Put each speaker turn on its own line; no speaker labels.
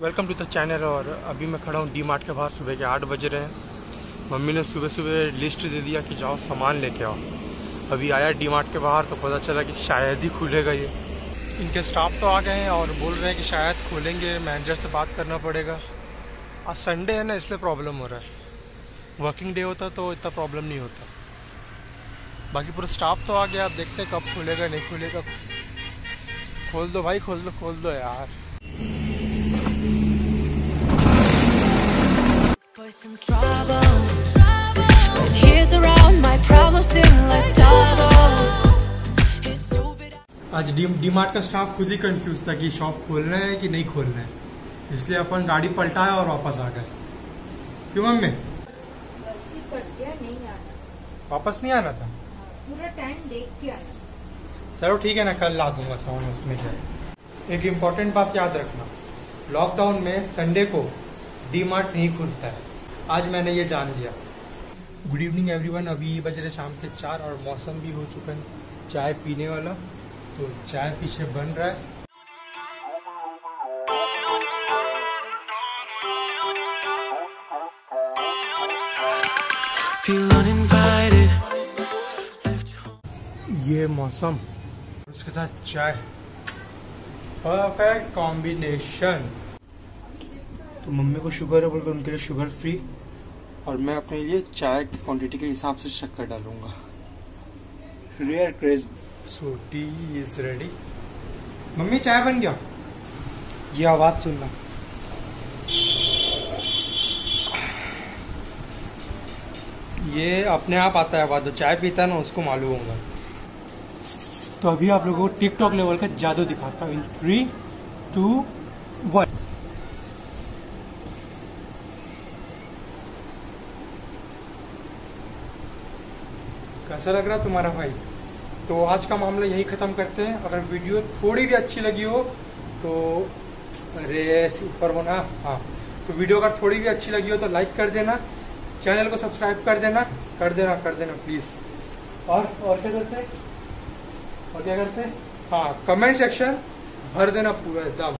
Welcome to the channel और अभी मैं खड़ा हूँ डी मार्ट के बाहर सुबह के आठ बज रहे हैं। मम्मी ने सुबह सुबह लिस्ट दे दिया कि जाओ सामान लेके आओ। अभी आया डी मार्ट के बाहर तो पता चला कि शायद ही खुलेगा ये। इनके स्टाफ तो आ गए हैं और बोल रहे हैं कि शायद खोलेंगे मैनेजर से बात करना पड़ेगा। आज संडे है ना इसलिए प्रॉब्लम हो रहा है। वर्किंग डे होता तो इतना प्रॉब्लम नहीं होता। बाकी पूरा स्टाफ तो आ गया आप देखते हैं कब खुलेगा नहीं खुलेगा। खोल दो भाई खोल दो खोल दो यार. आज डी डी मार्ट का स्टाफ खुद ही कंफ्यूज था कि शॉप खोलना है कि नहीं खोलना है। इसलिए अपन गाड़ी पलटाया और वापस आ गए। क्यों मम्मी? वापस नहीं आना था?
पूरा टाइम देख के आना
चलो ठीक है ना कल ला दूँगा सामान उसमें जाए। एक इम्पोर्टेंट बात याद रखना। लॉकडाउन में संडे को डी मार्ट नहीं खुलता है। आज मैंने ये जान लिया। गुड इवनिंग एवरीवन अभी बज रहे शाम के चार और मौसम भी हो चुका है। चाय पीने वाला तो चाय पीछे बन रहा है। ये मौसम। उसके साथ चाय। परफेक्ट कॉम्बिनेशन तो मम्मी को शुगर है बोलकर उनके लिए शुगर फ्री और मैं अपने लिए चाय की क्वांटिटी के हिसाब से शक्कर डालूँगा। रेयर craze so tea is ready mummy, चाय बन गया। ये आवाज़ सुनना। ये अपने आप आता है जो चाय पीता है ना, उसको मालूम होगा। तो अभी आप लोगों को टिकटॉक लेवल का जादू दिखाता हूँ। इन थ्री टू वन कैसा लग रहा तुम्हारा भाई? तो आज का मामला यही खत्म करते हैं। अगर वीडियो थोड़ी भी अच्छी लगी हो तो अरे ऊपर होना। हाँ तो वीडियो अगर थोड़ी भी अच्छी लगी हो तो लाइक कर देना। चैनल को सब्सक्राइब कर देना कर देना कर देना प्लीज़ और और क्या करते और क्या करते हाँ? कमेंट सेक्शन भर देना पूरा, एकदम.